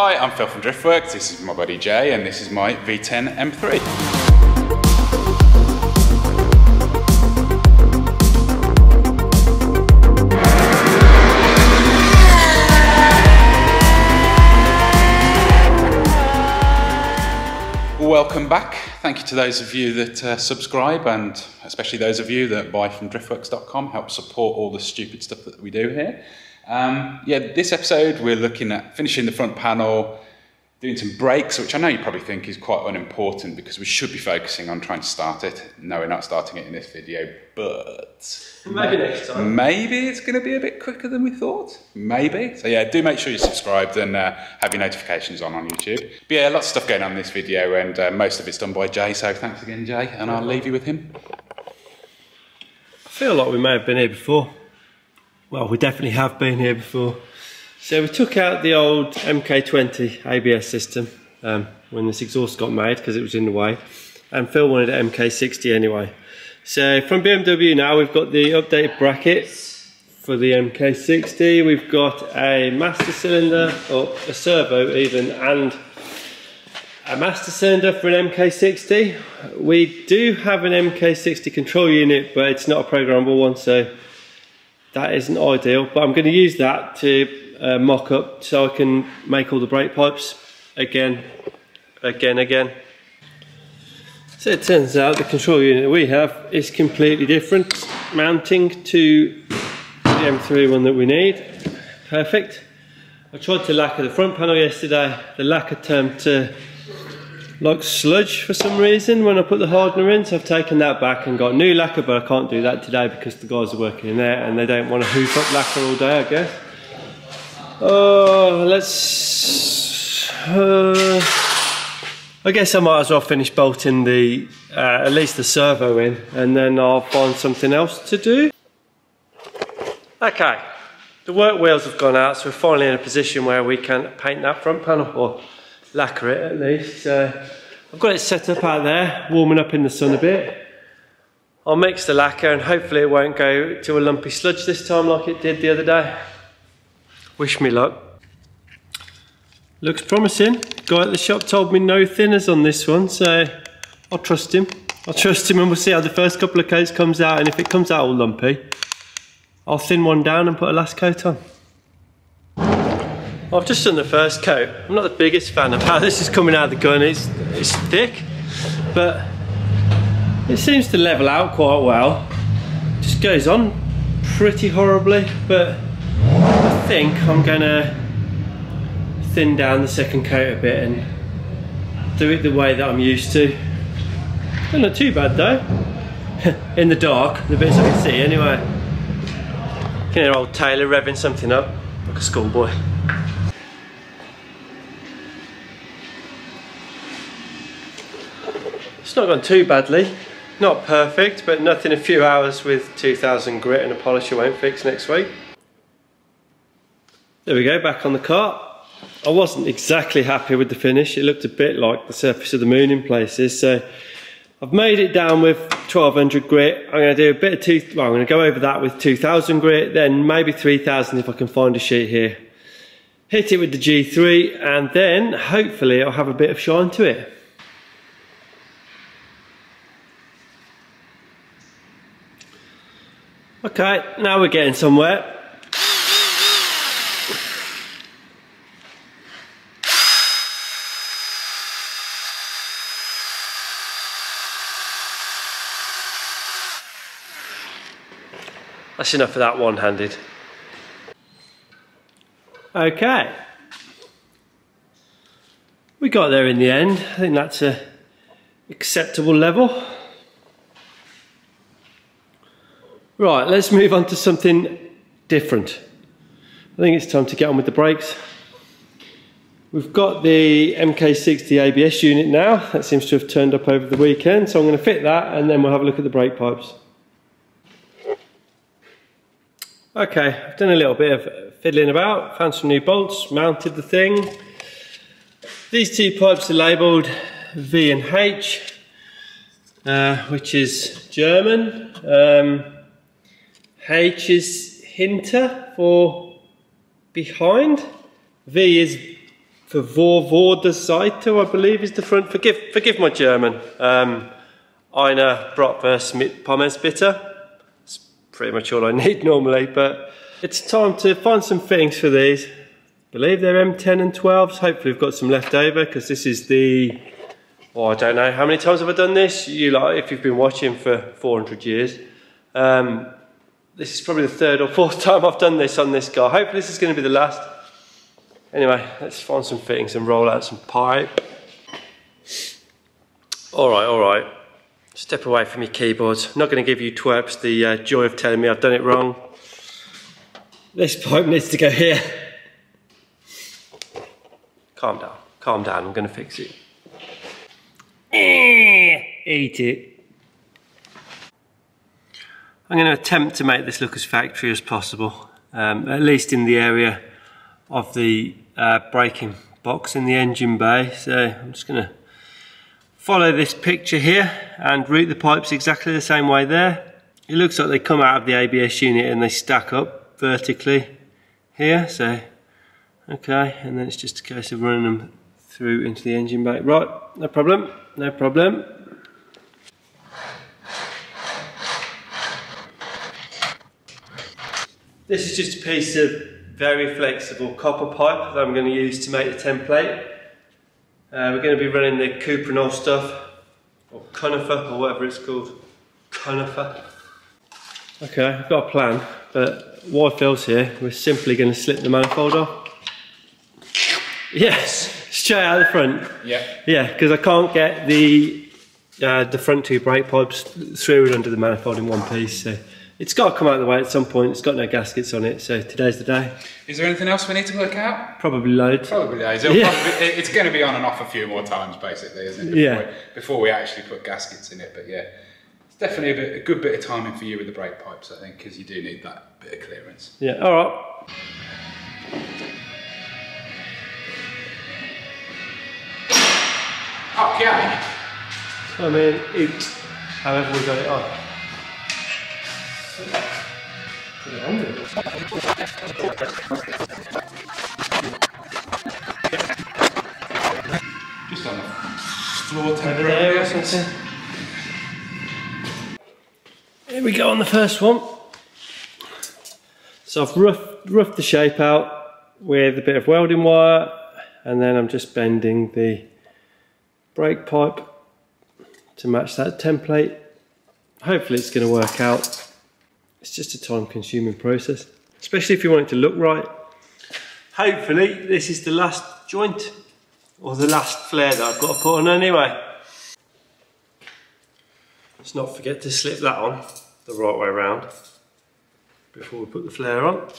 Hi, I'm Phil from Driftworks, this is my buddy Jay, and this is my V10 M3. Welcome back. Thank you to those of you that uh, subscribe and especially those of you that buy from driftworks.com, help support all the stupid stuff that we do here. Um, yeah, this episode we're looking at finishing the front panel, doing some brakes, which I know you probably think is quite unimportant because we should be focusing on trying to start it. No, we're not starting it in this video, but Maybe next time. maybe it's going to be a bit quicker than we thought. Maybe. So yeah, do make sure you're subscribed and uh, have your notifications on on YouTube. But yeah, lots of stuff going on in this video, and uh, most of it's done by Jay. So thanks again, Jay, and I'll leave you with him. I feel like we may have been here before. Well, we definitely have been here before. So we took out the old MK20 ABS system um, when this exhaust got made because it was in the way. And Phil wanted an MK60 anyway. So from BMW now we've got the updated bracket for the MK60. We've got a master cylinder, or a servo even, and a master cylinder for an MK60. We do have an MK60 control unit, but it's not a programmable one, so that isn't ideal. But I'm going to use that to uh, mock up so I can make all the brake pipes again, again, again. So it turns out the control unit we have is completely different, mounting to the M3 one that we need. Perfect. I tried to lacquer the front panel yesterday. The lacquer turned to like sludge for some reason when I put the hardener in, so I've taken that back and got new lacquer, but I can't do that today because the guys are working in there and they don't want to hoof up lacquer all day, I guess. Oh, let's. Uh, I guess I might as well finish bolting the uh, at least the servo in, and then I'll find something else to do. Okay, the work wheels have gone out, so we're finally in a position where we can paint that front panel or lacquer it at least. So I've got it set up out there, warming up in the sun a bit. I'll mix the lacquer and hopefully it won't go to a lumpy sludge this time like it did the other day. Wish me luck. Looks promising. Guy at the shop told me no thinners on this one, so I'll trust him. I'll trust him and we'll see how the first couple of coats comes out and if it comes out all lumpy, I'll thin one down and put a last coat on. I've just done the first coat. I'm not the biggest fan of how this is coming out of the gun. It's, it's thick, but it seems to level out quite well. Just goes on pretty horribly, but I think I'm gonna thin down the second coat a bit and do it the way that I'm used to. Still not too bad though. In the dark, the bits I can see anyway. You can hear old Taylor revving something up, like a schoolboy. It's not gone too badly. Not perfect, but nothing a few hours with 2000 grit and a polisher won't fix next week. There we go, back on the cart. I wasn't exactly happy with the finish. It looked a bit like the surface of the moon in places. So I've made it down with 1200 grit. I'm going to do a bit of two, well, I'm going to go over that with 2000 grit, then maybe 3000 if I can find a sheet here. Hit it with the G3 and then hopefully I'll have a bit of shine to it. Okay, now we're getting somewhere. That's enough of that one-handed. Okay. We got there in the end. I think that's a acceptable level. Right, let's move on to something different. I think it's time to get on with the brakes. We've got the MK60 ABS unit now. That seems to have turned up over the weekend. So I'm going to fit that and then we'll have a look at the brake pipes. Okay, I've done a little bit of fiddling about, found some new bolts, mounted the thing. These two pipes are labelled V and H, uh, which is German. Um, H is hinter for behind. V is for vor, vor der Seite, I believe is the front. Forgive, forgive my German. Um, Eine Bratwurst mit Pommes. That's pretty much all I need normally, but it's time to find some fittings for these. I believe they're M10 and 12s. Hopefully we've got some left over because this is the, oh, I don't know, how many times have I done this? You like, if you've been watching for 400 years. Um, this is probably the third or fourth time I've done this on this guy. Hopefully this is going to be the last. Anyway, let's find some fittings and roll out some pipe. All right, all right. Step away from your keyboards. I'm not going to give you twerps the uh, joy of telling me I've done it wrong. This pipe needs to go here. Calm down, calm down, I'm going to fix it. Eat it. I'm going to attempt to make this look as factory as possible, um, at least in the area of the uh, braking box in the engine bay. So I'm just going to follow this picture here and route the pipes exactly the same way there. It looks like they come out of the ABS unit and they stack up vertically here. So, okay, and then it's just a case of running them through into the engine bay. Right, no problem, no problem. This is just a piece of very flexible copper pipe that I'm going to use to make the template. Uh, we're going to be running the Cuprinol stuff, or Kunifer, or whatever it's called. Kunifer. Okay, I've got a plan, but while Phil's here, we're simply going to slip the manifold off. Yes, straight out the front. Yeah. Yeah, because I can't get the uh, the front two brake pipes through and under the manifold in one piece. So it's got to come out of the way at some point. It's got no gaskets on it, so today's the day. Is there anything else we need to work out? Probably loads. Probably is. Yeah. Probably, it's going to be on and off a few more times, basically, isn't it? Before, Yeah. we, before we actually put gaskets in it, but yeah, it's definitely a, bit, a good bit of timing for you with the brake pipes, I think, because you do need that bit of clearance. Yeah, all right. Okay. I mean, it, however we got it on. Just on the floor temporarily. there. Here we go on the first one. So I've roughed, roughed the shape out with a bit of welding wire and then I'm just bending the brake pipe to match that template. Hopefully it's going to work out. It's just a time consuming process, especially if you want it to look right. Hopefully this is the last joint or the last flare that I've got to put on anyway. Let's not forget to slip that on the right way around before we put the flare on.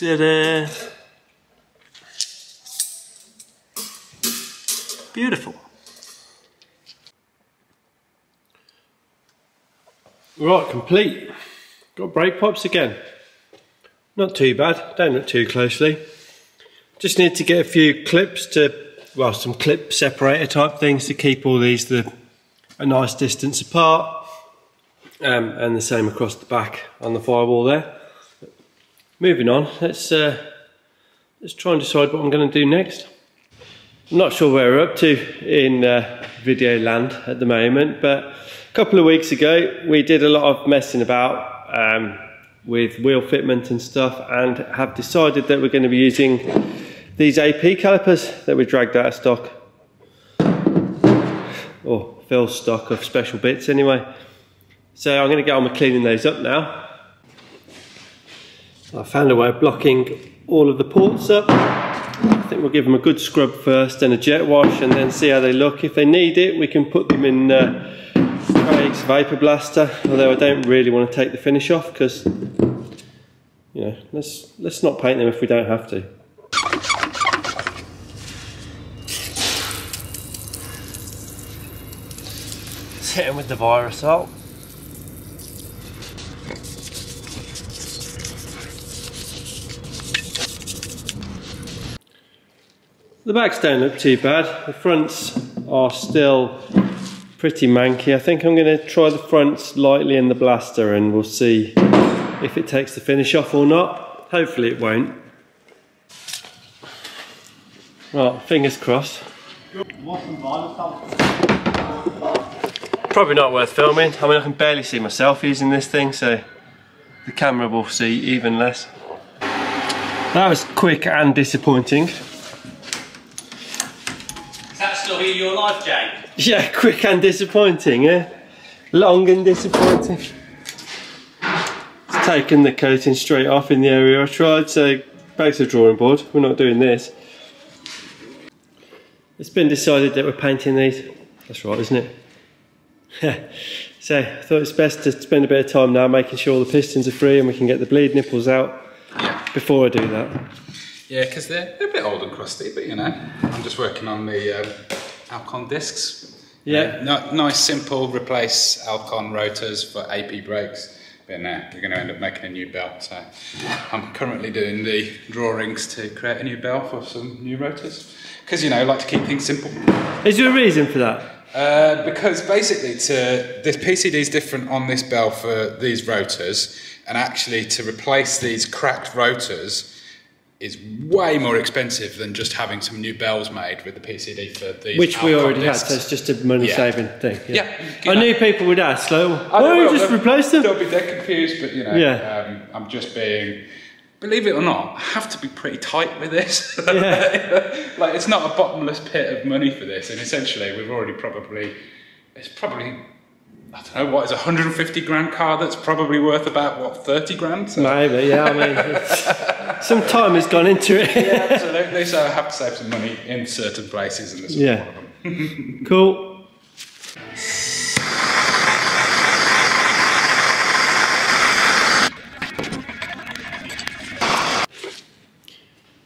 Ta-da! Beautiful. Right, complete. Got brake pipes again. Not too bad, don't look too closely. Just need to get a few clips to, well, some clip separator type things to keep all these the, a nice distance apart. Um, and the same across the back on the firewall there. Moving on, let's uh, let's try and decide what I'm going to do next. I'm not sure where we're up to in uh, video land at the moment, but a couple of weeks ago we did a lot of messing about um, with wheel fitment and stuff, and have decided that we're going to be using these AP calipers that we dragged out of stock, or Phil's stock of special bits anyway. So I'm going to get on with cleaning those up now. I found a way of blocking all of the ports up. I think we'll give them a good scrub first and a jet wash and then see how they look. If they need it, we can put them in uh, Craig's Vapor Blaster, although I don't really want to take the finish off because, you know, let's, let's not paint them if we don't have to. Let's hit him with the Virusol. The backs don't look too bad. The fronts are still pretty manky. I think I'm going to try the fronts lightly in the blaster and we'll see if it takes the finish off or not. Hopefully it won't. Right, fingers crossed. Probably not worth filming. I mean, I can barely see myself using this thing, so the camera will see even less. That was quick and disappointing. Your life, Jake? Yeah, quick and disappointing, yeah? Long and disappointing. It's taken the coating straight off in the area I tried, so back to the drawing board. We're not doing this. It's been decided that we're painting these. That's right, isn't it? Yeah. So I thought it's best to spend a bit of time now making sure all the pistons are free and we can get the bleed nipples out before I do that. Yeah, because they're, they're, a bit old and crusty, but you know, I'm just working on the um, Alcon discs. Yeah. Uh, nice, simple, replace Alcon rotors for AP brakes. But now we're going to end up making a new bell. So I'm currently doing the drawings to create a new bell for some new rotors. Because, you know, I like to keep things simple. Is there a reason for that? Uh, because basically, to this PCD is different on this bell for these rotors, and actually to replace these cracked rotors, is way more expensive than just having some new bells made with the PCD for these. Which we already discs. had, so it's just a money yeah. saving thing. Yeah, yeah I knew people would ask, like, why don't you just replace them? They'll be dead confused, but you know, yeah. Um, I'm just being. Believe it or not, I have to be pretty tight with this. Yeah. like it's not a bottomless pit of money for this, and essentially we've already probably it's probably I don't know what is a 150 grand car that's probably worth about what 30 grand. So. Maybe, yeah. I mean, some time has gone into it. yeah, absolutely. So I have to save some money in certain places, and this yeah. one of them. cool.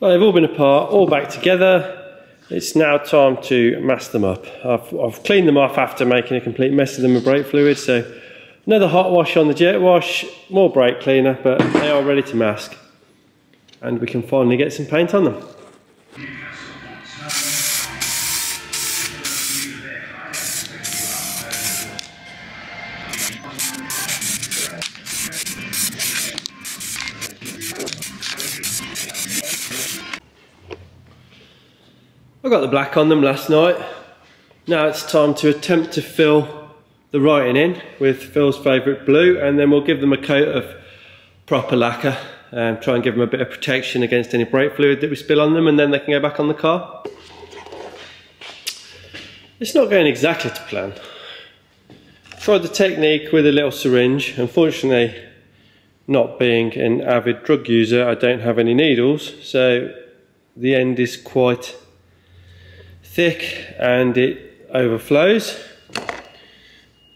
Well, they've all been apart, all back together. It's now time to mask them up. I've, I've, cleaned them off after making a complete mess of them with brake fluid, so another hot wash on the jet wash, more brake cleaner, but they are ready to mask. And we can finally get some paint on them. I got the black on them last night. Now it's time to attempt to fill the writing in with Phil's favourite blue and then we'll give them a coat of proper lacquer and try and give them a bit of protection against any brake fluid that we spill on them and then they can go back on the car. It's not going exactly to plan. Tried the technique with a little syringe. Unfortunately, not being an avid drug user, I don't have any needles, so the end is quite thick and it overflows.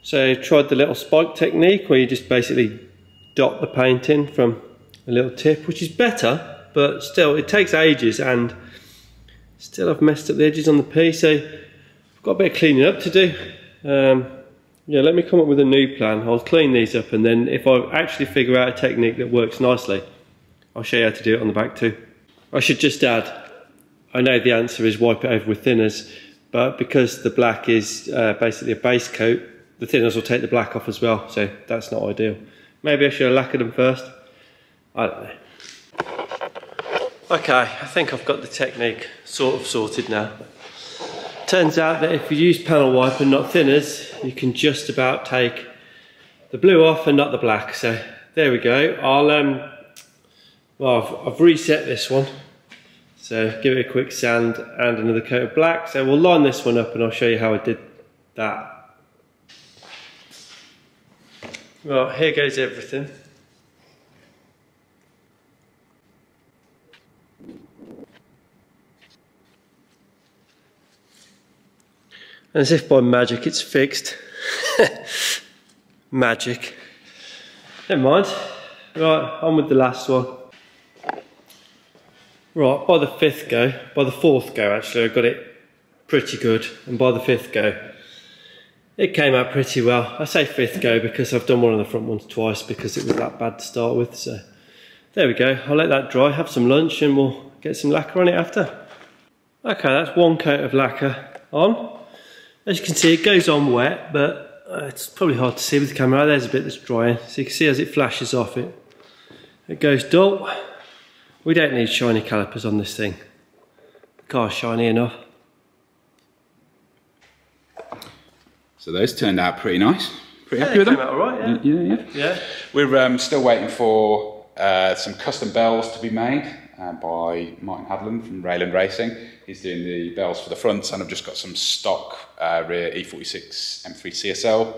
So tried the little spike technique where you just basically dot the paint in from a little tip, which is better, but still it takes ages and still I've messed up the edges on the piece, so I've got a bit of cleaning up to do. Um, yeah, let me come up with a new plan. I'll clean these up and then if I actually figure out a technique that works nicely, I'll show you how to do it on the back too. I should just add, I know the answer is wipe it over with thinners, but because the black is uh, basically a base coat, the thinners will take the black off as well, so that's not ideal. Maybe I should have lacquered them first. I don't know. Okay, I think I've got the technique sort of sorted now. Turns out that if you use panel wipe and not thinners, you can just about take the blue off and not the black. So there we go. I'll um, well, I've, I've reset this one so give it a quick sand and another coat of black. So we'll line this one up and I'll show you how I did that. Well, here goes everything. As if by magic it's fixed. Magic. Never mind. Right, on with the last one. Right, by the fifth go, by the fourth go actually, I got it pretty good. And by the fifth go, it came out pretty well. I say fifth go because I've done one of the front ones twice because it was that bad to start with. So there we go. I'll let that dry, have some lunch and we'll get some lacquer on it after. Okay, that's one coat of lacquer on. As you can see, it goes on wet, but uh, it's probably hard to see with the camera. There's a bit that's drying. So you can see as it flashes off it, it goes dull. We don't need shiny calipers on this thing. The car's shiny enough. So those turned out pretty nice. Pretty happy Yeah, with them? out all right, yeah. Yeah, yeah. Yeah. We're um, still waiting for uh, some custom bells to be made uh, by Martin Hadland from Rayland Racing. He's doing the bells for the fronts, and I've just got some stock uh, rear E46 M3 CSL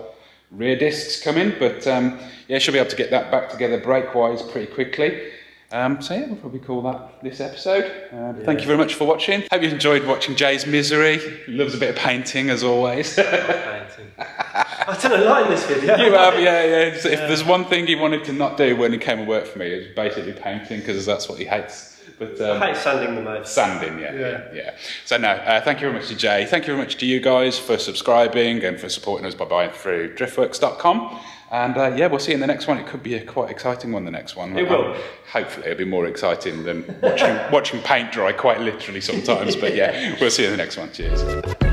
rear discs coming. But um, yeah, should be able to get that back together brake wise pretty quickly. Um, so yeah, we'll probably call that this episode. Uh, Thank you very much for watching. Hope you enjoyed watching Jay's misery. He loves a bit of painting as always. Painting. I don't know, light in this video. You have, yeah, yeah. So If there's one thing he wanted to not do when he came and worked for me, it was basically painting because that's what he hates. But um, I hate sanding the most. sanding, yeah, yeah, yeah. So no, uh, thank you very much to Jay. Thank you very much to you guys for subscribing and for supporting us by buying through driftworks.com. And uh, yeah, we'll see you in the next one. It could be a quite exciting one. The next one. It will. Um, hopefully, it'll be more exciting than watching watching paint dry. Quite literally sometimes. But yeah, we'll see you in the next one. Cheers.